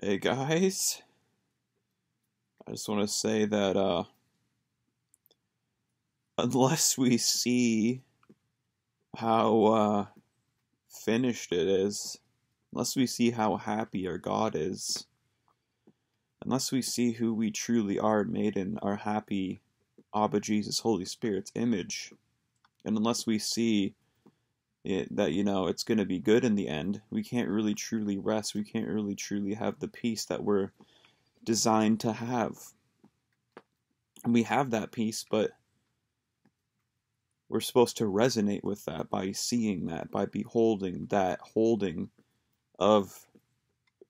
Hey guys, I just want to say that uh, unless we see how uh, finished it is, unless we see how happy our God is, unless we see who we truly are made in our happy Abba Jesus Holy Spirit's image, and unless we see it, that you know it's going to be good in the end, we can't really truly rest. We can't really truly have the peace that we're designed to have. And we have that peace, but we're supposed to resonate with that by seeing that, by beholding that holding of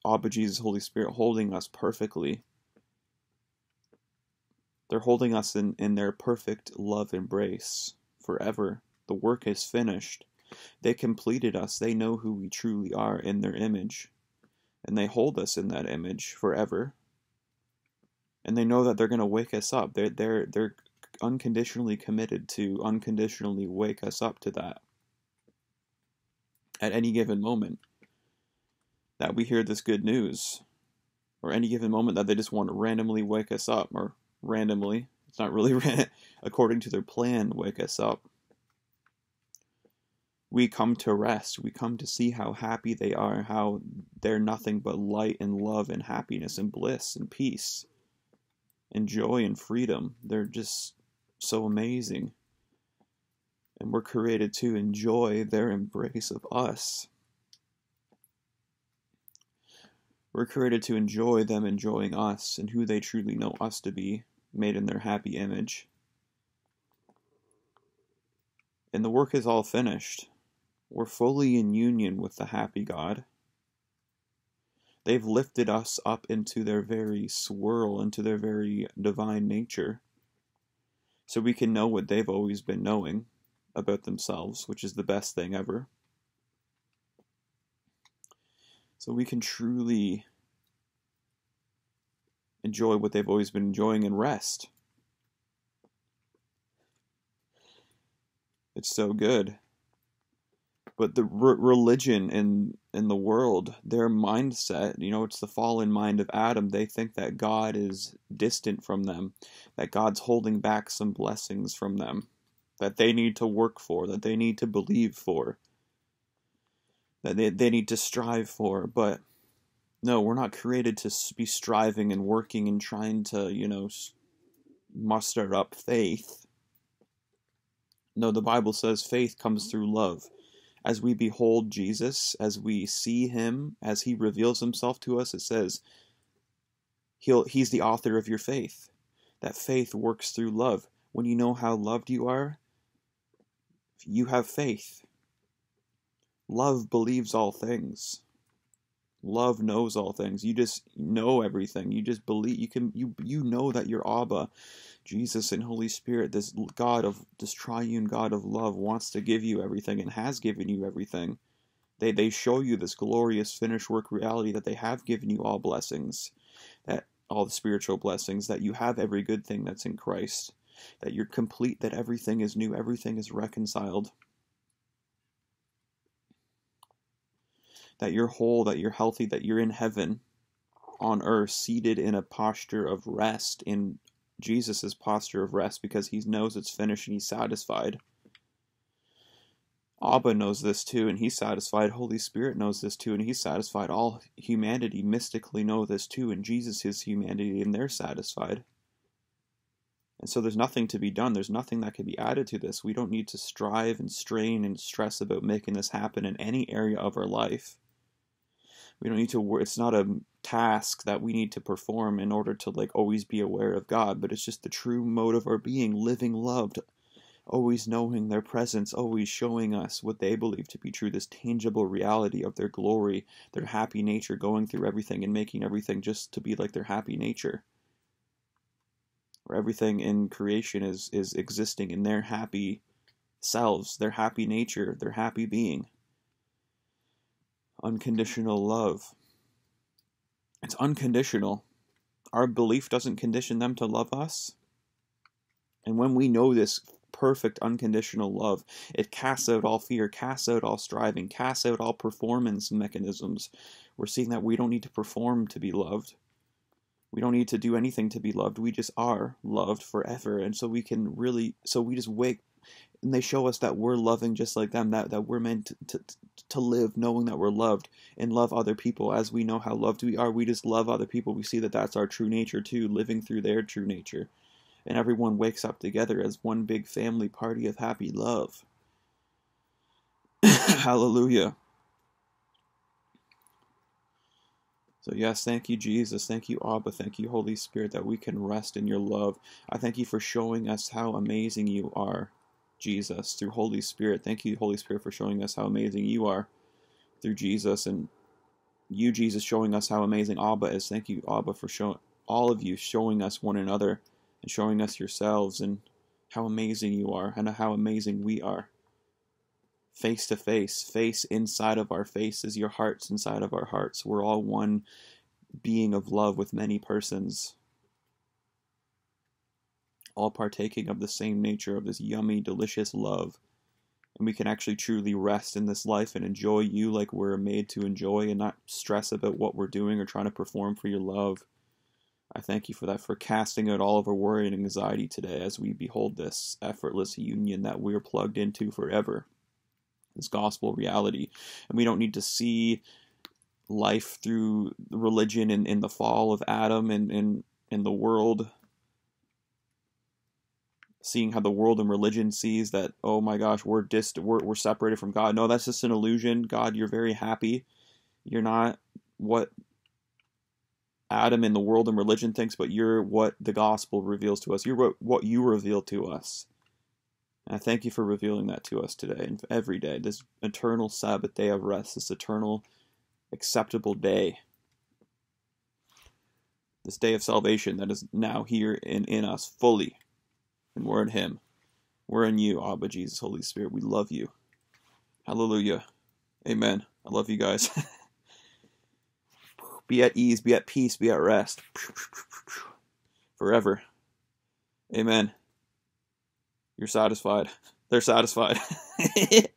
Abba Jesus Holy Spirit holding us perfectly. They're holding us in, in their perfect love embrace forever. The work is finished. They completed us. They know who we truly are in their image. And they hold us in that image forever. And they know that they're going to wake us up. They're, they're, they're unconditionally committed to unconditionally wake us up to that at any given moment that we hear this good news or any given moment that they just want to randomly wake us up or randomly it's not really according to their plan wake us up we come to rest. We come to see how happy they are, how they're nothing but light and love and happiness and bliss and peace and joy and freedom. They're just so amazing. And we're created to enjoy their embrace of us. We're created to enjoy them enjoying us and who they truly know us to be, made in their happy image. And the work is all finished. We're fully in union with the happy God. They've lifted us up into their very swirl, into their very divine nature, so we can know what they've always been knowing about themselves, which is the best thing ever. So we can truly enjoy what they've always been enjoying and rest. It's so good but the re- religion in in the world their mindset you know it's the fallen mind of adam they think that god is distant from them that god's holding back some blessings from them that they need to work for that they need to believe for that they, they need to strive for but no we're not created to be striving and working and trying to you know muster up faith. No the bible says faith comes through love as we behold Jesus, as we see him, as he reveals himself to us, it says he'll, he's the author of your faith. That faith works through love. When you know how loved you are, you have faith. Love believes all things. Love knows all things. You just know everything. You just believe. You can. You you know that your Abba Jesus and Holy Spirit, this God of this triune God of love, wants to give you everything and has given you everything. They they show you this glorious finished work reality that they have given you all blessings, that all the spiritual blessings, that you have every good thing that's in Christ, that you're complete, that everything is new, everything is reconciled. That you're whole, that you're healthy, that you're in heaven on earth, seated in a posture of rest in Jesus' posture of rest because he knows it's finished and he's satisfied. Abba knows this too, and he's satisfied. Holy Spirit knows this too, and he's satisfied. All humanity mystically know this too, and Jesus is humanity, and they're satisfied. And so there's nothing to be done. There's nothing that can be added to this. We don't need to strive and strain and stress about making this happen in any area of our life. We don't need to. It's not a task that we need to perform in order to like always be aware of God, but it's just the true mode of our being, living loved, always knowing their presence, always showing us what they believe to be true, this tangible reality of their glory, their happy nature, going through everything and making everything just to be like their happy nature. Where everything in creation is is existing in their happy selves, their happy nature, their happy being unconditional love. It's unconditional. Our belief doesn't condition them to love us. And when we know this perfect unconditional love. It casts out all fear, casts out all striving, casts out all performance mechanisms. We're seeing that we don't need to perform to be loved. We don't need to do anything to be loved. We just are loved forever. And so we can really, so we just wake, and they show us that we're loving just like them, that, that we're meant to, to, to live knowing that we're loved and love other people as we know how loved we are. We just love other people. We see that that's our true nature too, living through their true nature. And everyone wakes up together as one big family party of happy love. Hallelujah. So, yes, thank you, Jesus. Thank you, Abba. Thank you, Holy Spirit, that we can rest in your love. I thank you for showing us how amazing you are, Jesus, through Holy Spirit. Thank you, Holy Spirit, for showing us how amazing you are through Jesus. And you, Jesus, showing us how amazing Abba is. Thank you, Abba, for showing all of you showing us one another and showing us yourselves and how amazing you are and how amazing we are face to face, face inside of our faces, your hearts inside of our hearts. We're all one being of love with many persons, all partaking of the same nature of this yummy, delicious love. And we can actually truly rest in this life and enjoy you like we're made to enjoy and not stress about what we're doing or trying to perform for your love. I thank you for that, for casting out all of our worry and anxiety today as we behold this effortless union that we're plugged into forever this gospel reality. And we don't need to see life through religion and, in the fall of Adam and in in the world seeing how the world and religion sees that oh my gosh we're dist we're, we're separated from god. No that's just an illusion. God you're very happy. You're not what adam and the world and religion thinks but you're what the gospel reveals to us. You're what, what you reveal to us. And I thank you for revealing that to us today and every day, this eternal Sabbath day of rest, this eternal acceptable day, this day of salvation that is now here in, in us fully. And we're in Him. We're in you, Abba, Jesus, Holy Spirit. We love you. Hallelujah. Amen. I love you guys. be at ease, be at peace, be at rest. Forever. Amen. You're satisfied. They're satisfied.